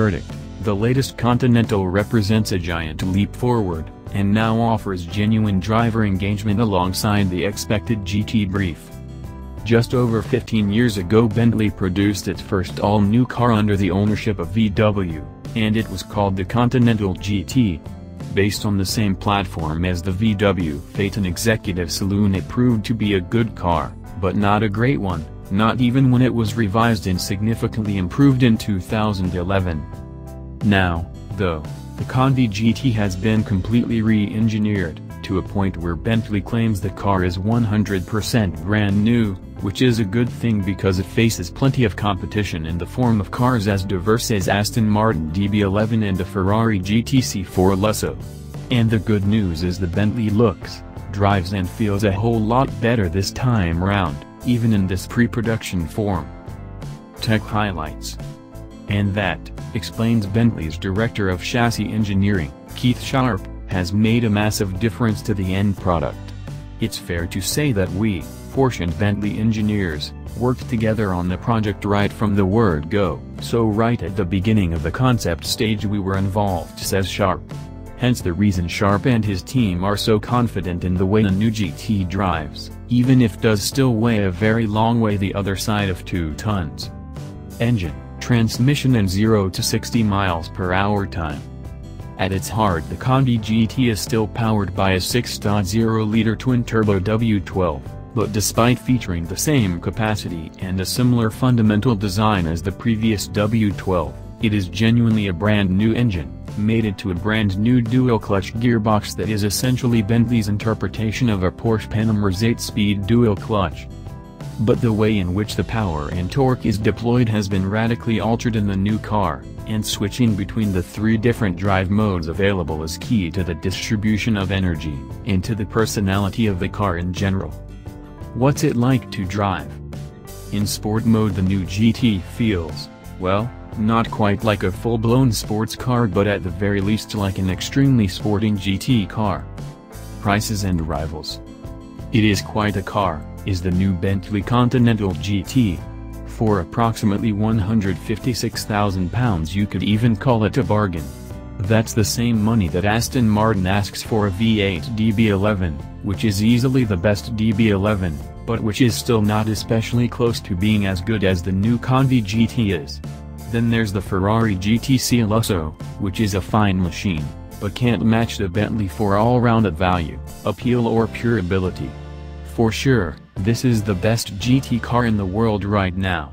Verdict, the latest Continental represents a giant leap forward, and now offers genuine driver engagement alongside the expected GT brief. Just over 15 years ago Bentley produced its first all-new car under the ownership of VW, and it was called the Continental GT. Based on the same platform as the VW Phaeton Executive Saloon it proved to be a good car, but not a great one, not even when it was revised and significantly improved in 2011. Now, though, the Conti GT has been completely re-engineered, to a point where Bentley claims the car is 100% brand new, which is a good thing because it faces plenty of competition in the form of cars as diverse as Aston Martin DB11 and the Ferrari GTC4 Lusso. And the good news is the Bentley looks, drives and feels a whole lot better this time round, even in this pre-production form. Tech highlights. And that, explains Bentley's Director of Chassis Engineering, Keith Sharp, has made a massive difference to the end product. It's fair to say that we, Porsche and Bentley engineers, worked together on the project right from the word go, so right at the beginning of the concept stage we were involved says Sharp. Hence the reason Sharp and his team are so confident in the way the new GT drives, even if does still weigh a very long way the other side of 2 tons. Engine, transmission and 0 to 60 miles per hour time. At its heart the Conti GT is still powered by a 6.0-liter twin-turbo W12 but despite featuring the same capacity and a similar fundamental design as the previous W12, it is genuinely a brand new engine, mated to a brand new dual-clutch gearbox that is essentially Bentley's interpretation of a Porsche Panamera's 8-speed dual-clutch. But the way in which the power and torque is deployed has been radically altered in the new car, and switching between the three different drive modes available is key to the distribution of energy, and to the personality of the car in general. What's it like to drive? In sport mode the new GT feels, well, not quite like a full-blown sports car but at the very least like an extremely sporting GT car. Prices and rivals. It is quite a car, is the new Bentley Continental GT. For approximately £156,000 you could even call it a bargain. That's the same money that Aston Martin asks for a V8 DB11, which is easily the best DB11, but which is still not especially close to being as good as the new Conti GT is. Then there's the Ferrari GTC Lusso, which is a fine machine, but can't match the Bentley for all-round value, appeal or pure ability. For sure, this is the best GT car in the world right now.